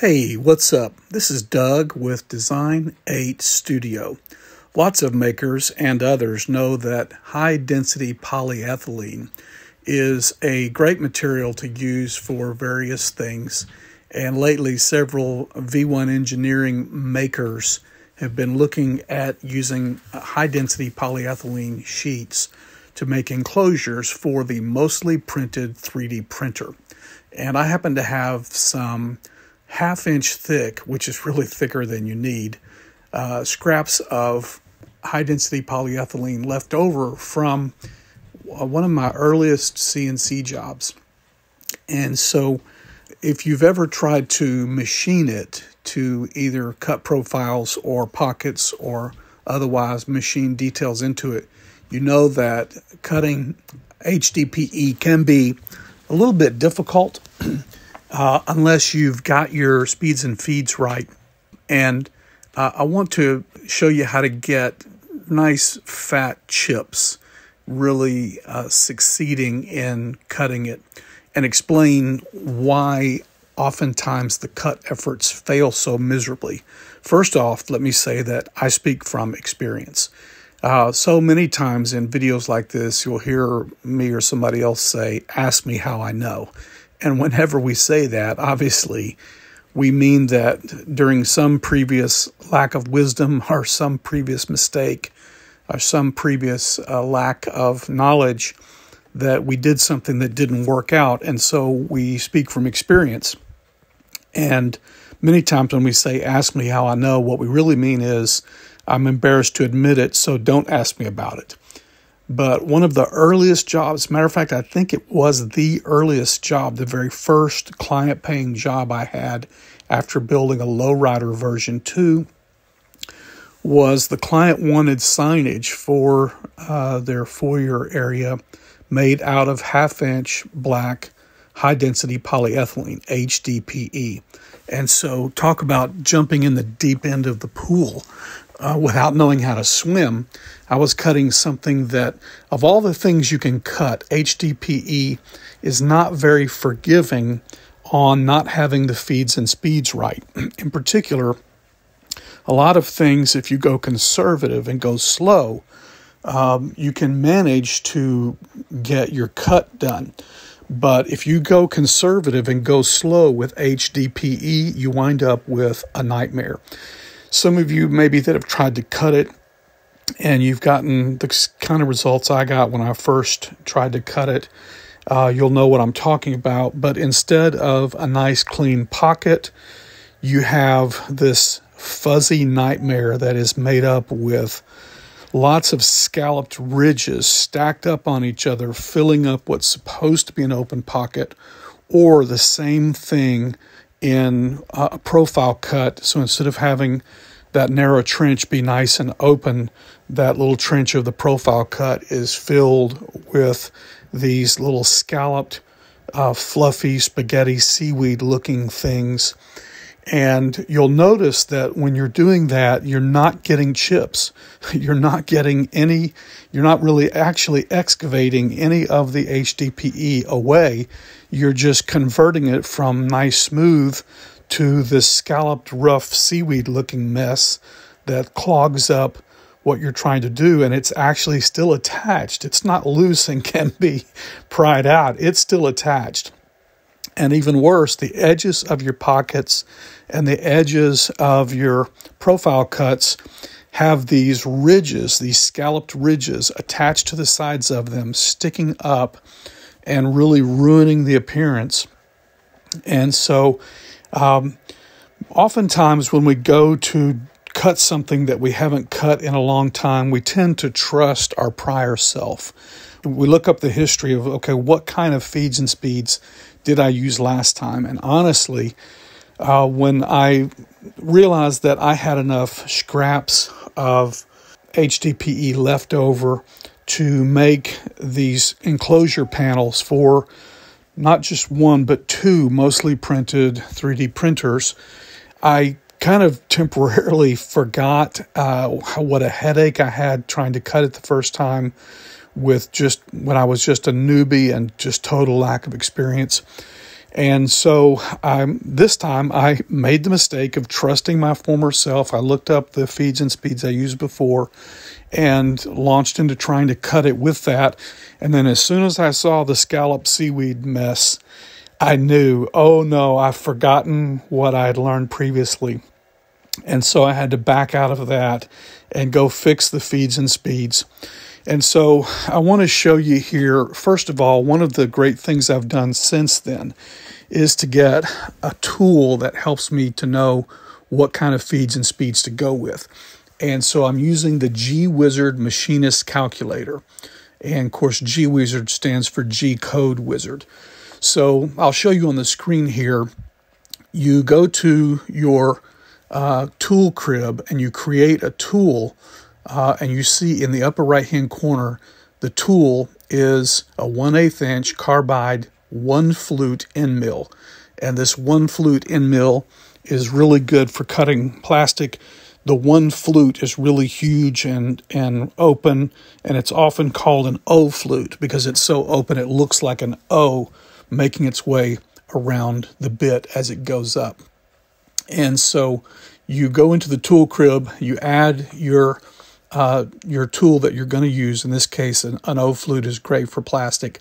Hey, what's up? This is Doug with Design 8 Studio. Lots of makers and others know that high density polyethylene is a great material to use for various things. And lately, several V1 engineering makers have been looking at using high density polyethylene sheets to make enclosures for the mostly printed 3D printer. And I happen to have some half inch thick, which is really thicker than you need, uh, scraps of high density polyethylene left over from uh, one of my earliest CNC jobs. And so, if you've ever tried to machine it to either cut profiles or pockets or otherwise machine details into it, you know that cutting HDPE can be a little bit difficult. uh, unless you've got your speeds and feeds right. And uh, I want to show you how to get nice fat chips really uh, succeeding in cutting it and explain why oftentimes the cut efforts fail so miserably. First off, let me say that I speak from experience. Uh, so many times in videos like this, you'll hear me or somebody else say, Ask me how I know. And whenever we say that, obviously, we mean that during some previous lack of wisdom or some previous mistake or some previous uh, lack of knowledge, that we did something that didn't work out. And so we speak from experience. And many times when we say, Ask me how I know, what we really mean is, I'm embarrassed to admit it, so don't ask me about it. But one of the earliest jobs, matter of fact, I think it was the earliest job, the very first client paying job I had after building a lowrider version 2 was the client wanted signage for uh, their foyer area made out of half inch black high density polyethylene, HDPE. And so, talk about jumping in the deep end of the pool uh, without knowing how to swim. I was cutting something that, of all the things you can cut, HDPE is not very forgiving on not having the feeds and speeds right. In particular, a lot of things, if you go conservative and go slow, um, you can manage to get your cut done. But if you go conservative and go slow with HDPE, you wind up with a nightmare. Some of you maybe that have tried to cut it and you've gotten the kind of results I got when I first tried to cut it. Uh, you'll know what I'm talking about. But instead of a nice clean pocket, you have this fuzzy nightmare that is made up with lots of scalloped ridges stacked up on each other, filling up what's supposed to be an open pocket, or the same thing in a profile cut. So instead of having that narrow trench be nice and open, that little trench of the profile cut is filled with these little scalloped, uh, fluffy spaghetti seaweed looking things. And you'll notice that when you're doing that, you're not getting chips. You're not getting any, you're not really actually excavating any of the HDPE away. You're just converting it from nice smooth to this scalloped, rough seaweed looking mess that clogs up what you're trying to do and it's actually still attached. It's not loose and can be pried out, it's still attached. And even worse, the edges of your pockets and the edges of your profile cuts have these ridges, these scalloped ridges attached to the sides of them, sticking up and really ruining the appearance. And so um, oftentimes, when we go to cut something that we haven't cut in a long time, we tend to trust our prior self. We look up the history of, okay, what kind of feeds and speeds did I use last time? And honestly, uh, when I realized that I had enough scraps of HDPE left over to make these enclosure panels for not just one, but two mostly printed 3D printers, I kind of temporarily forgot uh, what a headache I had trying to cut it the first time with just when I was just a newbie and just total lack of experience. And so I, this time I made the mistake of trusting my former self. I looked up the feeds and speeds I used before and launched into trying to cut it with that. And then as soon as I saw the scallop seaweed mess, I knew, oh no, I've forgotten what I had learned previously. And so I had to back out of that and go fix the feeds and speeds. And so I want to show you here, first of all, one of the great things I've done since then is to get a tool that helps me to know what kind of feeds and speeds to go with. And so I'm using the GWizard Machinist Calculator. And of course, GWizard stands for G Code Wizard. So I'll show you on the screen here. You go to your uh, tool crib and you create a tool, uh, and you see in the upper right hand corner, the tool is a 1 8 inch carbide one flute end mill. And this one flute end mill is really good for cutting plastic. The one flute is really huge and, and open, and it's often called an O flute because it's so open it looks like an O making its way around the bit as it goes up. And so you go into the tool crib, you add your uh, your tool that you're going to use. In this case, an, an O flute is great for plastic,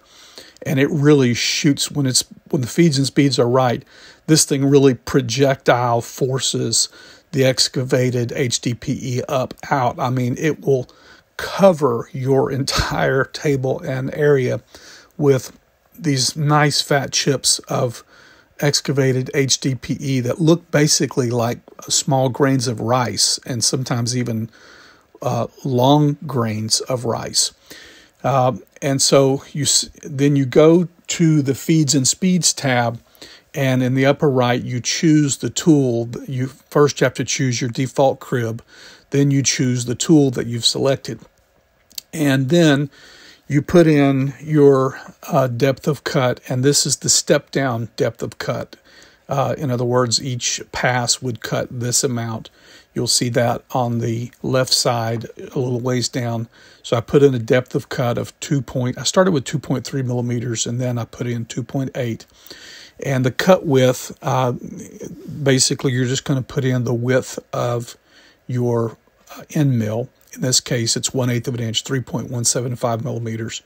and it really shoots when it's when the feeds and speeds are right. This thing really projectile forces the excavated HDPE up out. I mean, it will cover your entire table and area with these nice fat chips of excavated HDPE that look basically like small grains of rice and sometimes even uh, long grains of rice. Uh, and so you then you go to the feeds and speeds tab, and in the upper right you choose the tool. You first have to choose your default crib, then you choose the tool that you've selected, and then you put in your uh, depth of cut, and this is the step down depth of cut. Uh, in other words, each pass would cut this amount. You'll see that on the left side a little ways down. So I put in a depth of cut of 2 point. I started with 2.3 millimeters and then I put in 2.8. And the cut width, uh, basically, you're just going to put in the width of your uh, end mill in this case, it's 1 8th of an inch, 3.175 millimeters.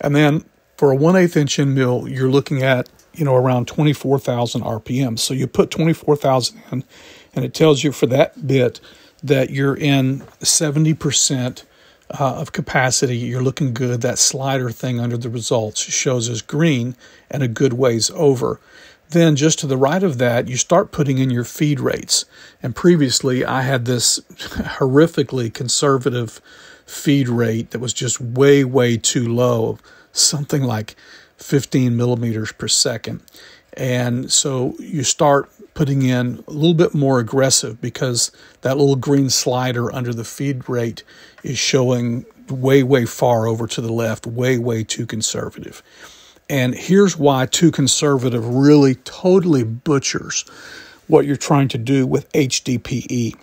And then for a 1 8th inch end mill, you're looking at, you know, around 24,000 RPM. So you put 24,000 in, and it tells you for that bit that you're in 70% uh, of capacity. You're looking good. That slider thing under the results shows as green and a good ways over. Then, just to the right of that, you start putting in your feed rates. And previously, I had this horrifically conservative feed rate that was just way, way too low, something like 15 millimeters per second. And so you start putting in a little bit more aggressive because that little green slider under the feed rate is showing way, way far over to the left, way, way too conservative. And here's why too conservative really totally butchers what you're trying to do with HDPE.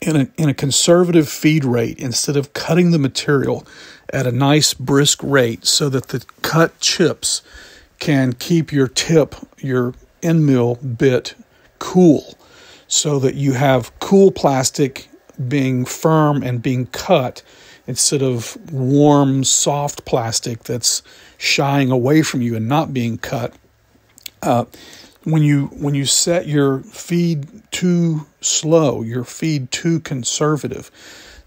In a, in a conservative feed rate, instead of cutting the material at a nice brisk rate so that the cut chips can keep your tip, your end mill bit cool, so that you have cool plastic being firm and being cut instead of warm, soft plastic that's shying away from you and not being cut. Uh, when you when you set your feed too slow, your feed too conservative,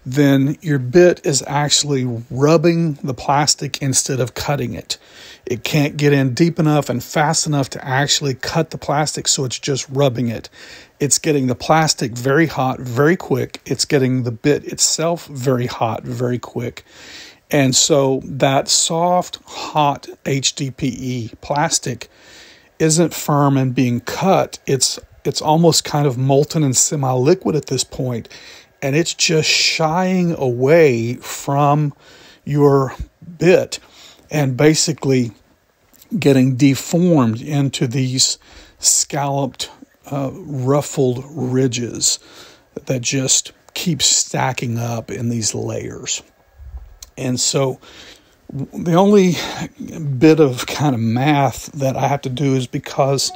then your bit is actually rubbing the plastic instead of cutting it. It can't get in deep enough and fast enough to actually cut the plastic, so it's just rubbing it. It's getting the plastic very hot very quick. It's getting the bit itself very hot very quick. And so that soft, hot HDPE plastic isn't firm and being cut. It's it's almost kind of molten and semi-liquid at this point, and it's just shying away from your bit and basically getting deformed into these scalloped, uh, ruffled ridges that just keep stacking up in these layers. And so The only bit of kind of math that I have to do is because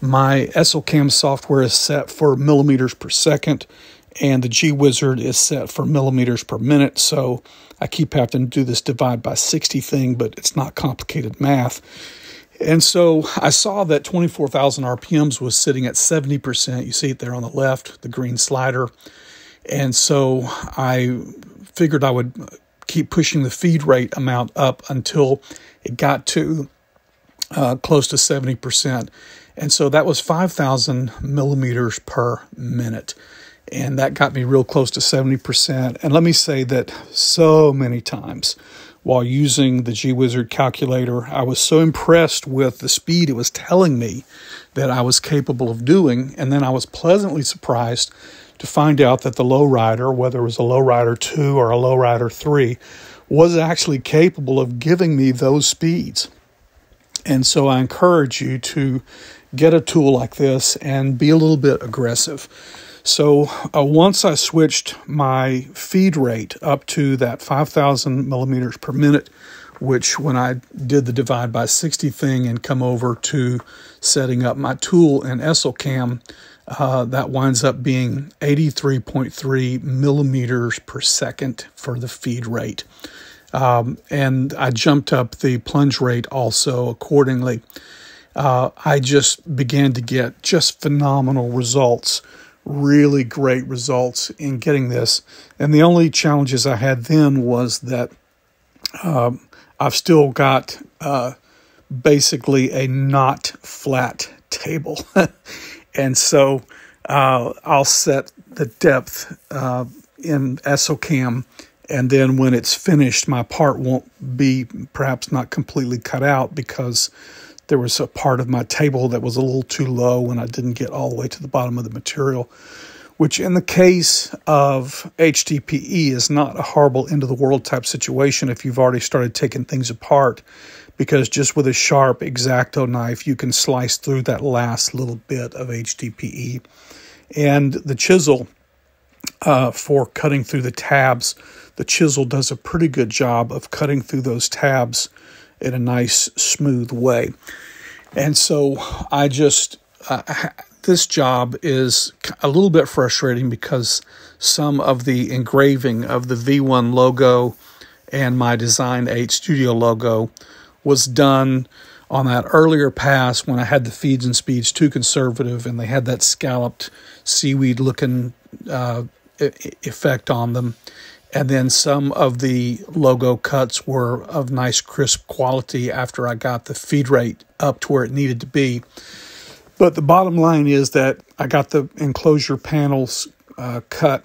my Estlcam software is set for millimeters per second and the G Wizard is set for millimeters per minute. So I keep having to do this divide by 60 thing, but it's not complicated math. And so I saw that 24,000 RPMs was sitting at 70%. You see it there on the left, the green slider. And so I figured I would keep pushing the feed rate amount up until it got to uh, close to 70%. And so that was 5,000 millimeters per minute. And that got me real close to 70%. And let me say that so many times while using the GWizard calculator, I was so impressed with the speed it was telling me that I was capable of doing. And then I was pleasantly surprised to find out that the lowrider, whether it was a lowrider 2 or a lowrider 3, was actually capable of giving me those speeds. And so I encourage you to get a tool like this and be a little bit aggressive. So uh, once I switched my feed rate up to that 5,000 millimeters per minute, which when I did the divide by 60 thing and come over to setting up my tool in Estlcam, uh, that winds up being 83.3 millimeters per second for the feed rate. Um, and I jumped up the plunge rate also accordingly. Uh, I just began to get just phenomenal results, really great results in getting this. And the only challenges I had then was that um, I've still got uh, basically a not flat table. And so uh, I'll set the depth uh, in Estlcam, and then when it's finished, my part won't be perhaps not completely cut out because there was a part of my table that was a little too low and I didn't get all the way to the bottom of the material. Which, in the case of HDPE, is not a horrible end of the world type situation if you've already started taking things apart because just with a sharp X-Acto knife, you can slice through that last little bit of HDPE. And the chisel uh, for cutting through the tabs, the chisel does a pretty good job of cutting through those tabs in a nice, smooth way. And so I just, uh, this job is a little bit frustrating because some of the engraving of the V1 logo and my Design 8 Studio logo was done on that earlier pass when I had the feeds and speeds too conservative and they had that scalloped seaweed looking uh, effect on them. And then some of the logo cuts were of nice crisp quality after I got the feed rate up to where it needed to be. But the bottom line is that I got the enclosure panels uh, cut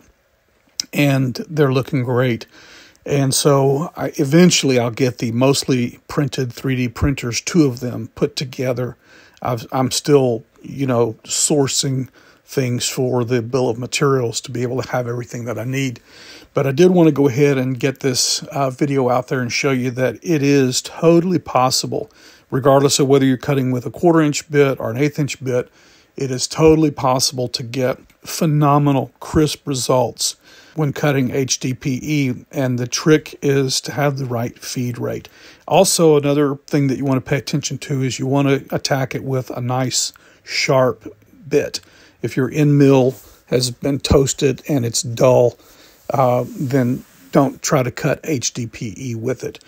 and they're looking great. And so I, eventually I'll get the mostly printed 3D printers, two of them put together. i am still, you know, sourcing things for the bill of materials to be able to have everything that I need. But I did want to go ahead and get this uh, video out there and show you that it is totally possible, regardless of whether you're cutting with a quarter inch bit or an eighth inch bit, it is totally possible to get phenomenal crisp results when cutting HDPE, and the trick is to have the right feed rate. Also, another thing that you want to pay attention to is you want to attack it with a nice sharp bit. If your end mill has been toasted and it's dull, uh, then don't try to cut HDPE with it.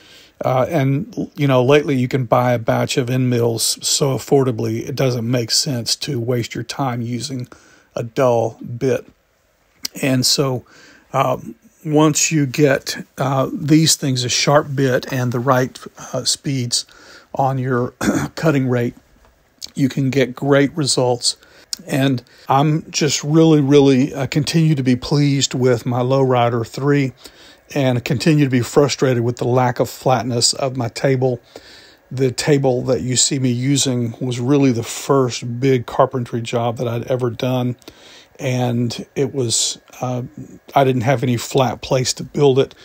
Uh, and you know, lately you can buy a batch of end mills so affordably, it doesn't make sense to waste your time using a dull bit. And so, um, once you get uh, these things a sharp bit and the right uh, speeds on your cutting rate, you can get great results. And I'm just really, really uh, continue to be pleased with my Lowrider 3 and continue to be frustrated with the lack of flatness of my table. The table that you see me using was really the first big carpentry job that I'd ever done and it was uh, I didn't have any flat place to build it.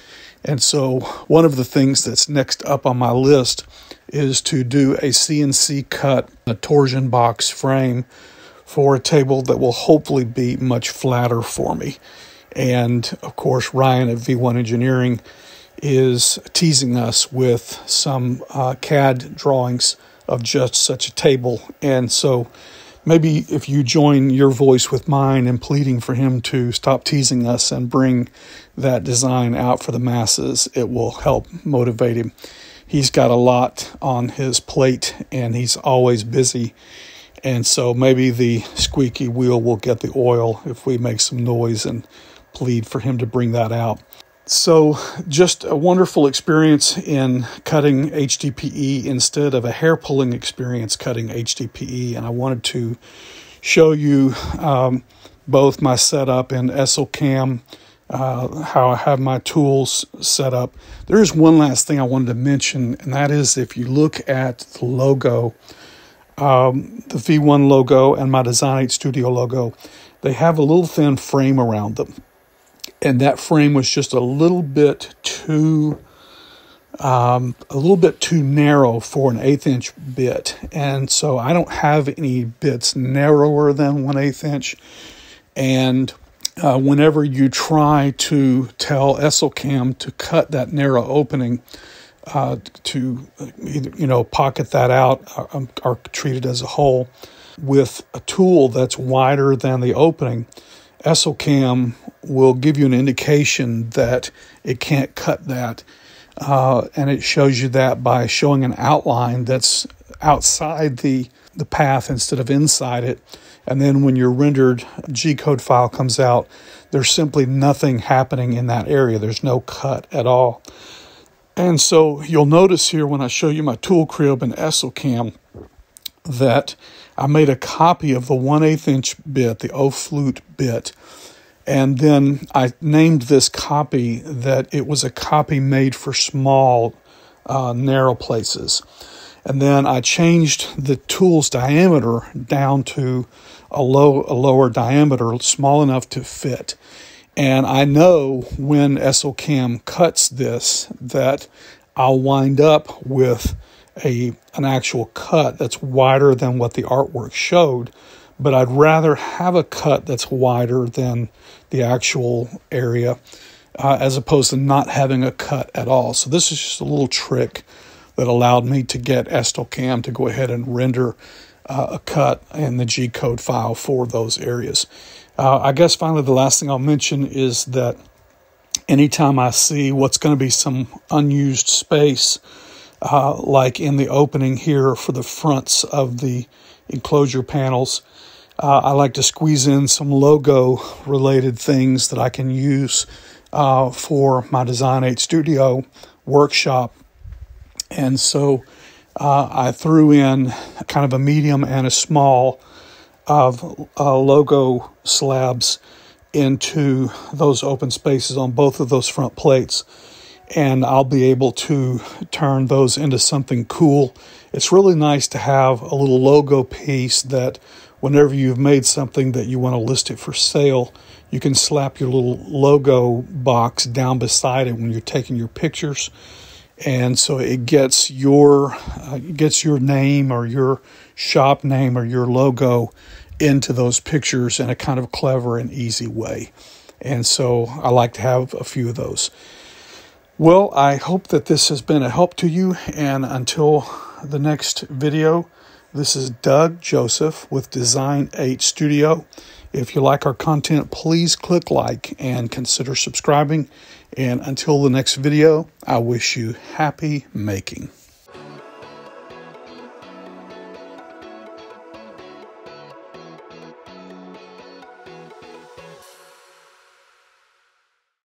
And so one of the things that's next up on my list is to do a CNC cut a torsion box frame for a table that will hopefully be much flatter for me. And of course, Ryan at V1 Engineering is teasing us with some uh, CAD drawings of just such a table. And so maybe if you join your voice with mine in pleading for him to stop teasing us and bring that design out for the masses, it will help motivate him. He's got a lot on his plate and he's always busy. And so maybe the squeaky wheel will get the oil if we make some noise and plead for him to bring that out. So, just a wonderful experience in cutting HDPE instead of a hair pulling experience cutting HDPE. And I wanted to show you um, both my setup in Estlcam, uh, how I have my tools set up. There is one last thing I wanted to mention, and that is if you look at the logo, um, the V1 logo and my Design 8 Studio logo, they have a little thin frame around them. And that frame was just a little bit too um, a little bit too narrow for an eighth inch bit. And so i don't have any bits narrower than one eighth inch. And uh, whenever you try to tell Estlcam to cut that narrow opening uh, to either you know pocket that out um, or treat it as a hole with a tool that's wider than the opening Estlcam will give you an indication that it can't cut that. Uh, and it shows you that by showing an outline that's outside the, the path instead of inside it. And then when your rendered G code file comes out, there's simply nothing happening in that area. There's no cut at all. And so you'll notice here when I show you my tool crib and Estlcam that I made a copy of the 1 8 inch bit, the O flute bit, and then I named this copy that it was a copy made for small, uh, narrow places. And then I changed the tool's diameter down to a low, a lower diameter, small enough to fit. And I know when Estlcam cuts this that I'll wind up with a an actual cut that's wider than what the artwork showed, but I'd rather have a cut that's wider than the actual area uh, as opposed to not having a cut at all. So this is just a little trick that allowed me to get Estlcam to go ahead and render uh, a cut in the G code file for those areas. Uh, I guess finally the last thing I'll mention is that anytime I see what's going to be some unused space uh, like in the opening here for the fronts of the enclosure panels. Uh, I like to squeeze in some logo related things that I can use uh, for my Design 8 Studio workshop. And so uh, I threw in kind of a medium and a small of uh, logo slabs into those open spaces on both of those front plates and I'll be able to turn those into something cool. It's really nice to have a little logo piece that whenever you've made something that you want to list it for sale, you can slap your little logo box down beside it when you're taking your pictures. And so it gets your uh, gets your name or your shop name or your logo into those pictures in a kind of clever and easy way. And so I like to have a few of those. Well, I hope that this has been a help to you. And until the next video, this is Doug Joseph with Design 8 Studio. If you like our content, please click like and consider subscribing. And until the next video, I wish you happy making.